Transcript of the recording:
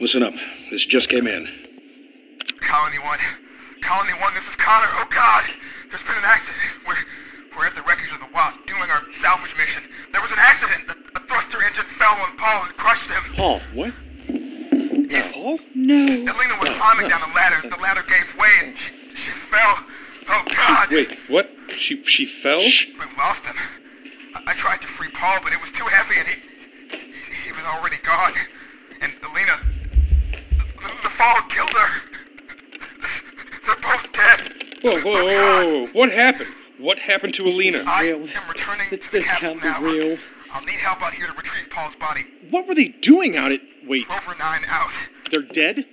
Listen up. This just came in. Colony 1. Colony 1, this is Conrad. Oh, God! There's been an accident. We're, we're at the wreckage of the Wasp doing our salvage mission. There was an accident. A, a thruster engine fell on Paul and crushed him. Paul, what? Yes. Paul? No. Elena was climbing down the ladder. The ladder gave way and she, she fell. Oh, God! Wait, what? She she fell? Shh. We lost him. I, I tried to free Paul, but it was too heavy and he, he was already gone. Fall killed her. They're both dead. Whoa, whoa, oh, whoa, whoa, whoa. What happened? What happened to Alina? I Real. am returning This- to the this capsule can't be now. real. I'll need help out here to retrieve Paul's body. What were they doing out at. Wait, Rover 9 out. they're dead?